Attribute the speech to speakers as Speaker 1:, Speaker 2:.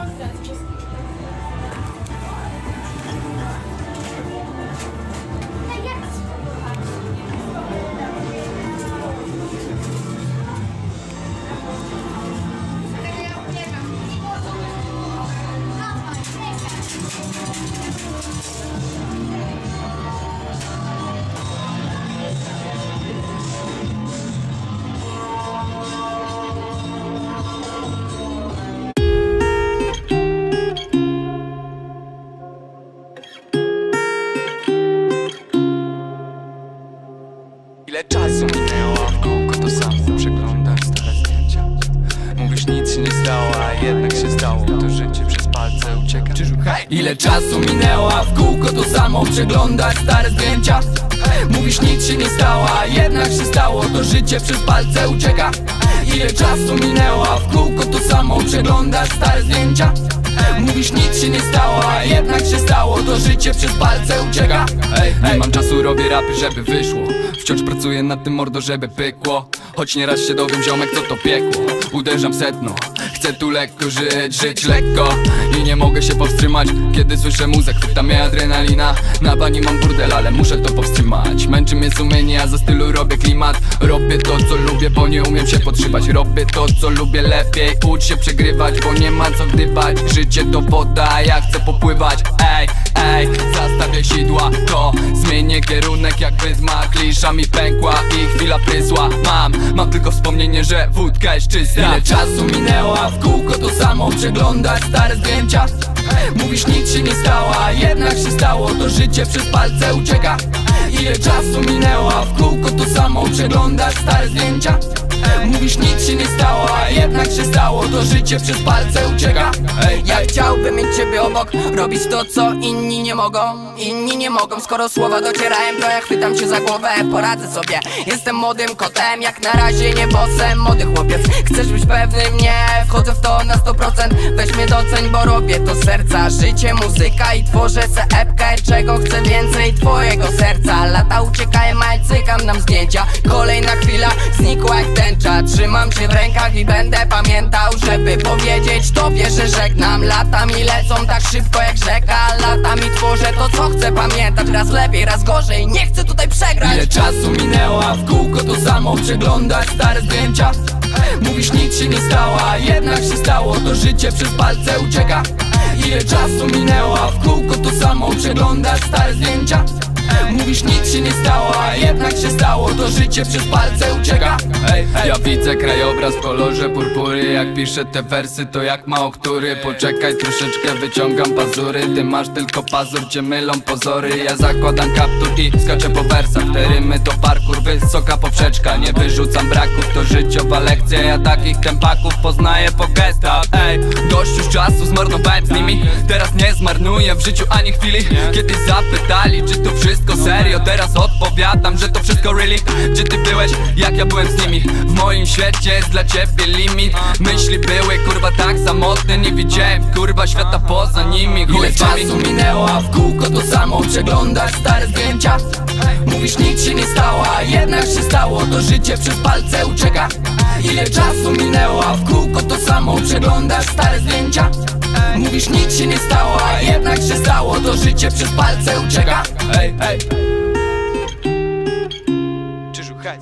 Speaker 1: nonsense. Just
Speaker 2: Ile czasu minęło, a w kółko to samo Przeglądasz stare zdjęcia. Mówisz nic się nie stało, a jednak się stało. To życie przez palce ucieka. Ile czasu minęło, a w kółko to samo Przeglądasz stare zdjęcia. Mówisz nic się nie stało, a jednak się stało życie przez palce ucieka. Ej, nie mam czasu, robię rapy, żeby wyszło. Wciąż pracuję nad tym mordo, żeby pykło. Choć nieraz się dowiem ziomek, co to piekło. Uderzam setno Chcę tu lekko żyć, żyć lekko. I nie mogę się powstrzymać. Kiedy słyszę muzę, chwyta mnie adrenalina. Na bani mam burdel, ale muszę to powstrzymać. Męczy mnie sumienie, ja za stylu robię klimat. Robię to, co lubię, bo nie umiem się podtrzymać. Robię to, co lubię lepiej Ucz się przegrywać, bo nie ma co gdybać Życie to woda, a ja chcę popływać. Ej, ej, zastawię sidła To zmienię kierunek jak wydma Klisza mi pękła i chwila prysła Mam, mam tylko wspomnienie, że wódka jest czysta. Ile czasu minęło, a w kółko to samo Przeglądasz stare zdjęcia. Mówisz nic się nie stało, a jednak się stało To życie przez palce ucieka. Ile czasu minęło, a w kółko to samo Przeglądasz stare zdjęcia Mówisz nic się nie stało, a jednak się stało. To życie przez palce ucieka.
Speaker 3: Ja chciałbym mieć ciebie obok Robić to co inni nie mogą. Inni nie mogą, skoro słowa docierają To ja chwytam cię za głowę, poradzę sobie. Jestem młodym kotem, jak na razie nie bosem Młody chłopiec, chcesz być pewny mnie Wchodzę w to na 100% Weź mnie doceń, bo robię to serca. Życie, muzyka i tworzę se epkę Czego chcę więcej? Twojego serca. Lata uciekają, a cykam nam zdjęcia Trzymam się w rękach i będę pamiętał Żeby powiedzieć tobie, że żegnam. Latami lecą tak szybko jak rzeka Latami tworzę to co chcę pamiętać. Raz lepiej, raz gorzej, nie chcę tutaj przegrać.
Speaker 2: Ile czasu minęło, a w kółko to samo Przeglądasz stare zdjęcia. Mówisz nic się nie stało, a jednak się stało To życie przez palce ucieka. Ile czasu minęło, a w kółko to samo Przeglądasz stare zdjęcia Mówisz nic się nie stało, a jednak się stało. To życie przez palce ucieka. Ej, ej. Ja widzę krajobraz w kolorze purpury. Jak piszę te wersy to jak mało który. Poczekaj troszeczkę wyciągam pazury. Ty masz tylko pazur, cię mylą pozory. Ja zakładam kaptur i skaczę po wersach. Te rymy to parkour, wysoka poprzeczka. Nie wyrzucam braków, to życiowa lekcja. Ja takich tempaków poznaję po gestach. Ej, dość już czasu zmarnowałem z nimi. Teraz nie zmarnuję w życiu ani chwili. Kiedyś zapytali, czy to wszystko serio Teraz odpowiadam, że to wszystko really. Gdzie ty byłeś, jak ja byłem z nimi? W moim świecie jest dla ciebie limit. Myśli były kurwa tak samotne Nie widziałem kurwa świata poza nimi. Chuj Ile czasu minęło, a w kółko to samo Przeglądasz stare zdjęcia? Mówisz nic się nie stało, a jednak się stało To życie przez palce ucieka. Ile czasu minęło, a w kółko to samo Przeglądasz stare zdjęcia Mówisz nic się nie stało, a jednak się stało. To życie przez palce ucieka. Ej, ej.
Speaker 1: Czyżu hej